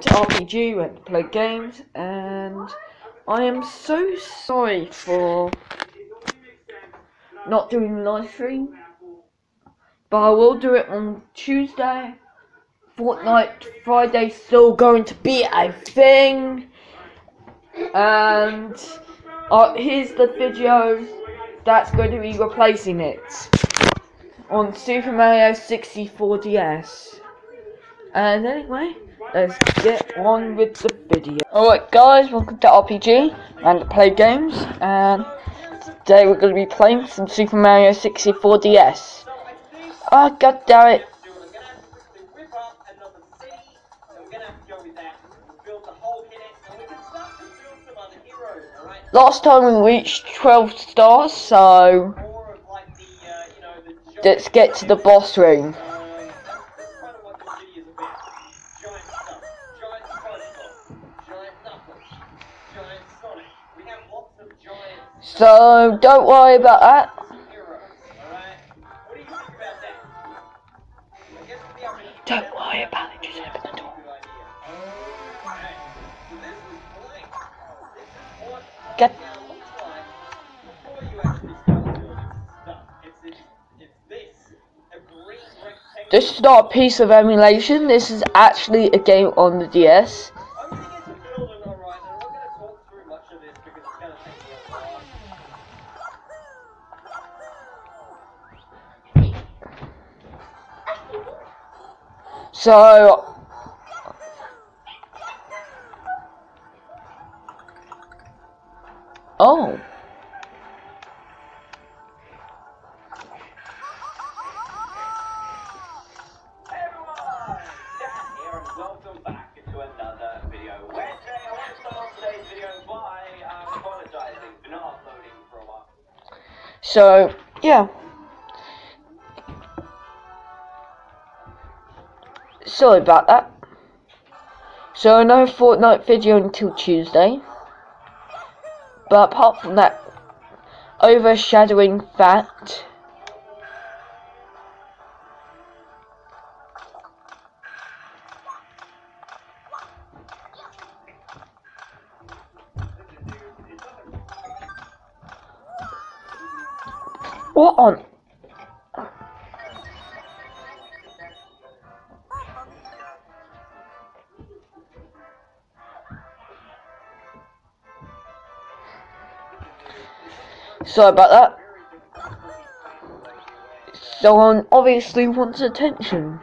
to RPG, to play games, and I am so sorry for not doing live stream, but I will do it on Tuesday. Fortnite Friday still going to be a thing, and uh, here's the video that's going to be replacing it on Super Mario 64 DS. And anyway, let's get on with the video. Alright guys, welcome to RPG and play games and today we're going to be playing some Super Mario 64 DS. Oh ah, god damn it. Last time we reached 12 stars, so let's get to the boss room. So don't worry about that. Don't worry about it, just open the door. Get This is not a piece of emulation, this is actually a game on the DS. A while. Oh. So, yeah. Sorry about that. So, no Fortnite video until Tuesday. But apart from that overshadowing fact, What on? Sorry about that. Someone obviously wants attention.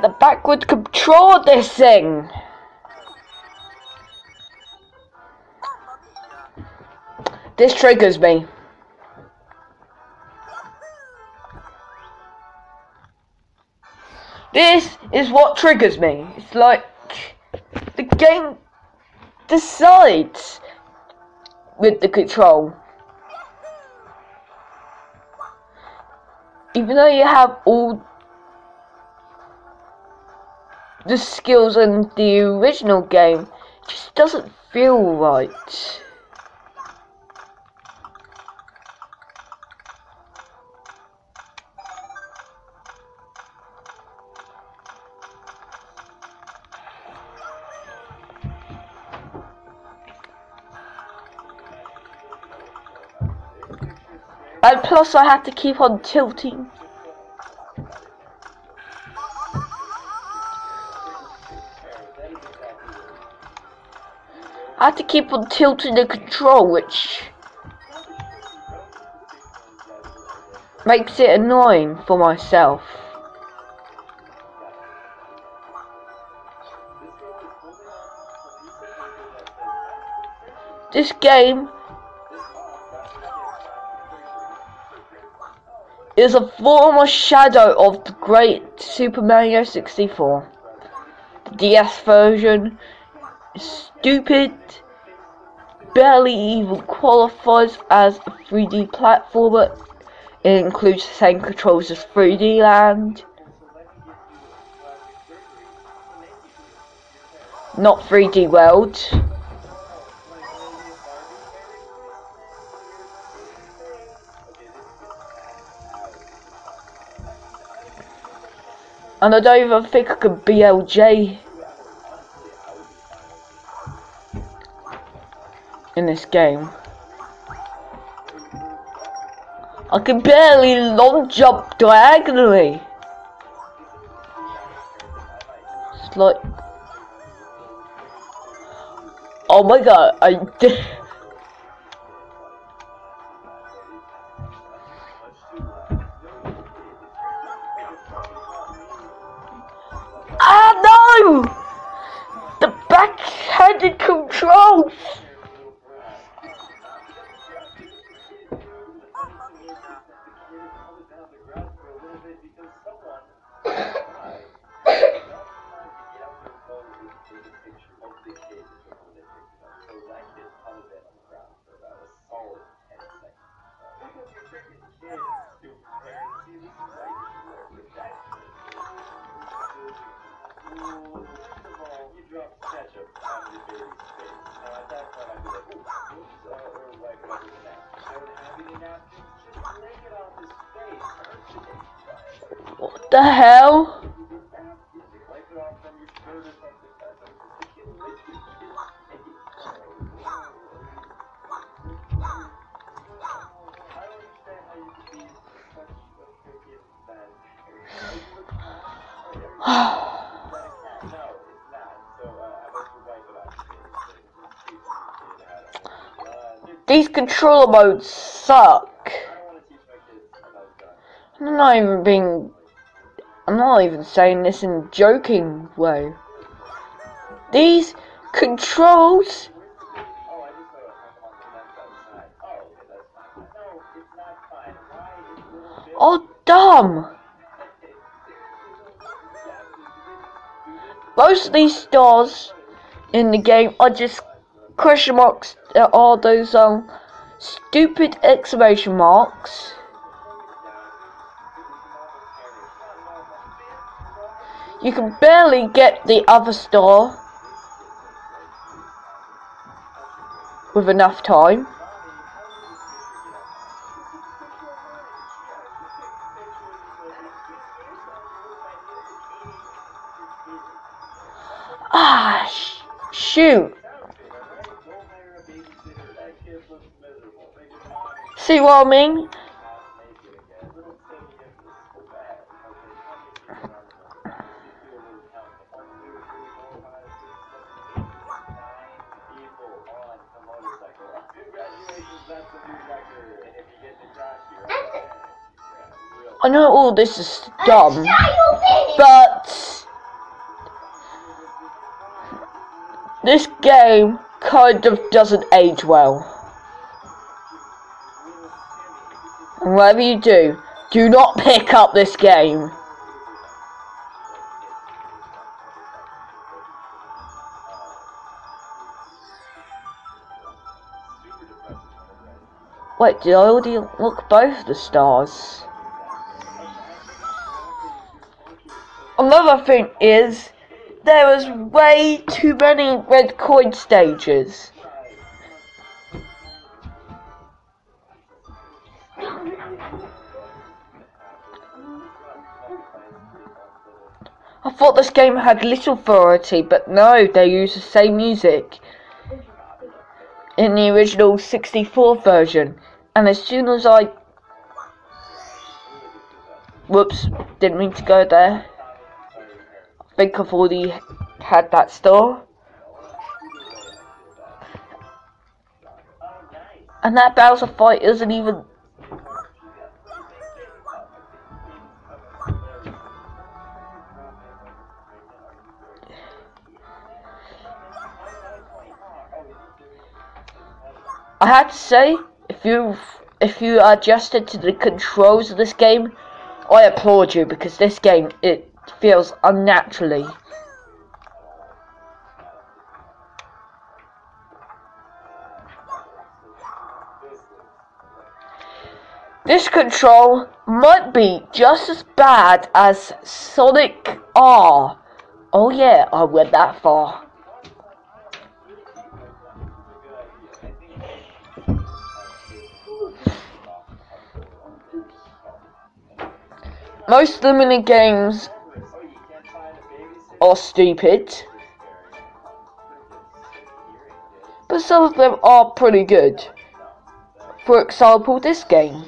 The backward control of this thing! This triggers me. This is what triggers me. It's like the game decides with the control. Even though you have all the skills in the original game, just doesn't feel right. And plus I have to keep on tilting. Had to keep on tilting the control, which makes it annoying for myself. This game is a former shadow of the great Super Mario 64. The DS version stupid, barely even qualifies as a 3D platformer. It includes the same controls as 3D Land. Not 3D World. And I don't even think I could BLJ in this game. I can barely long jump diagonally. It's like, oh my god, I did. The hell? These controller modes suck. I'm not even being. I'm not even saying this in a joking way. These controls are dumb. Most of these stars in the game are just question marks. There are those um stupid exclamation marks. You can barely get the other star with enough time. Ah, sh shoot. See what I mean? I know all this is dumb, but this game kind of doesn't age well. And whatever you do, do not pick up this game. Wait, did I already look both the stars? Another thing is, there was way too many red coin stages. I thought this game had little variety, but no, they use the same music in the original 64 version. And as soon as I... Whoops, didn't mean to go there. I think I've already had that star. And that Bowser fight isn't even I have to say, if you if you adjusted to the controls of this game, I applaud you because this game it feels unnaturally. This control might be just as bad as Sonic R. Oh yeah, I went that far. Most limited games are stupid, but some of them are pretty good. For example, this game.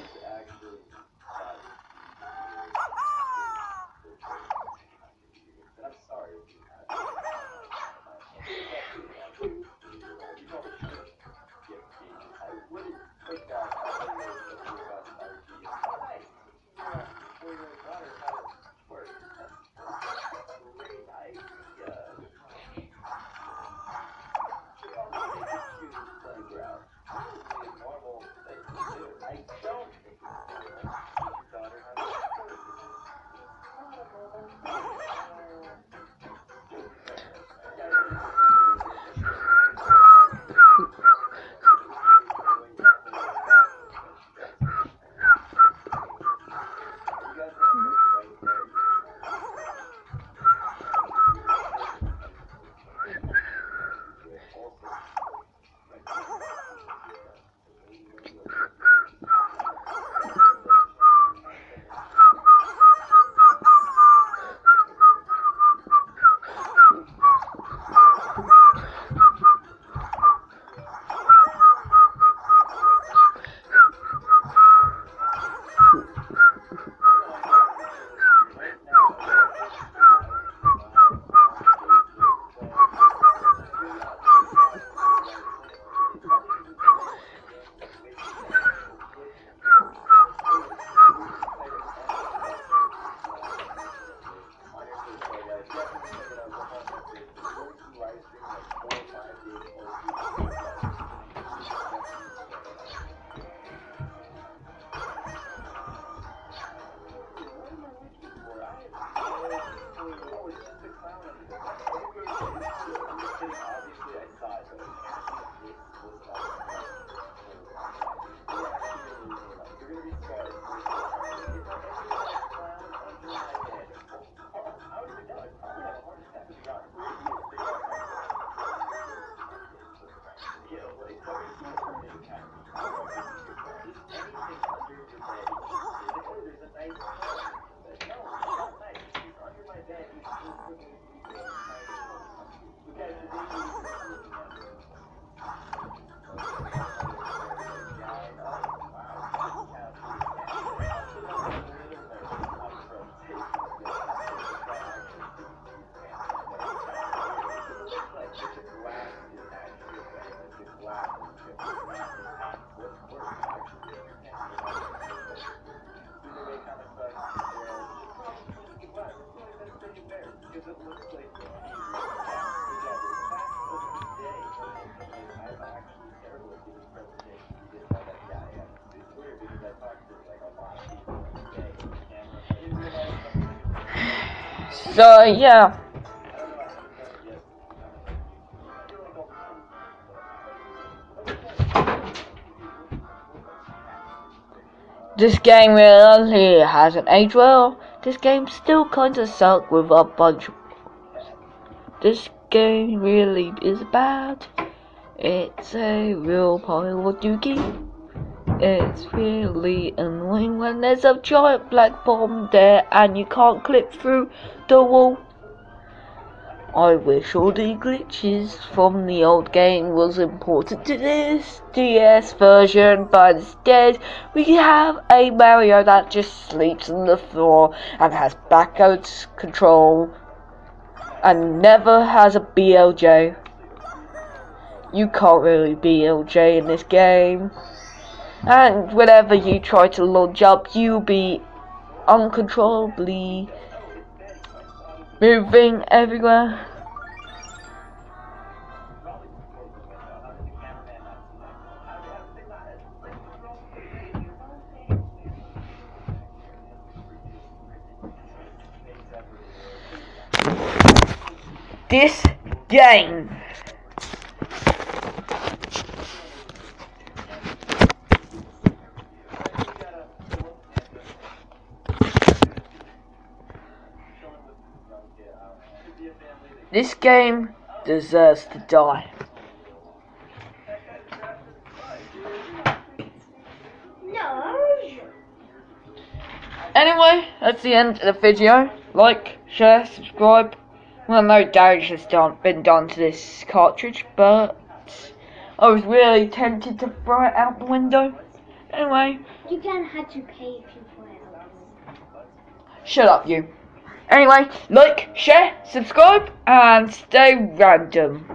So yeah. This game really hasn't aged well. This game still kinda suck with a bunch of This game really is bad. It's a real pile of dookie. It's really annoying when there's a giant black bomb there and you can't clip through the wall. I wish all the glitches from the old game was important to this DS version, but instead we have a Mario that just sleeps on the floor and has backwards control and never has a BLJ. you can't really BLJ in this game. And whenever you try to launch up, you'll be uncontrollably moving everywhere. This game This game deserves to die. No. Anyway, that's the end of the video. Like, share, subscribe. Well, no damage has done, been done to this cartridge, but I was really tempted to throw it out the window. Anyway, You can have to pay if you play it. shut up, you. Anyway, like, share, subscribe, and stay random.